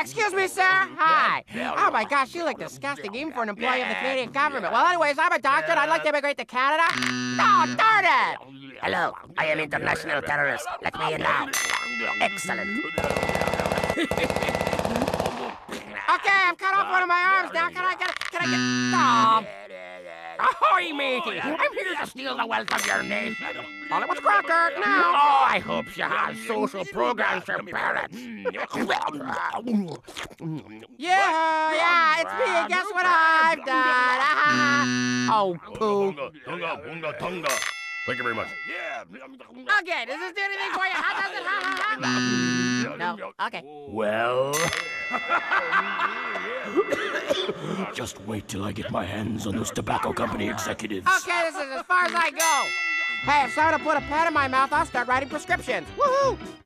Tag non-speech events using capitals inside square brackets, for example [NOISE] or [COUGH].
Excuse me, sir. Hi. Oh my gosh, you look disgusting, even for an employee of the Canadian government. Well, anyways, I'm a doctor and I'd like to immigrate to Canada. Mm. Oh, darn it! Hello, I am international terrorist. Let me in now. Excellent. [LAUGHS] Okay, I've cut off one of my arms now. Can I get? Can I get? Oh, Ahoy, matey! I'm here to steal the wealth of your nation. Hollywood's Crocker now. Oh, I hope she has social programs for parrots. Yeah, yeah, it's me. And guess what I've done? Ah. Oh, poo. Tunga, bunga, tunga. Thank you very much. Okay, does this do anything for you? How does it? Ha ha ha. No. Okay. Well. Just wait till I get my hands on those tobacco company executives. Okay, this is as far as I go. Hey, if someone put a pen in my mouth, I'll start writing prescriptions. Woohoo!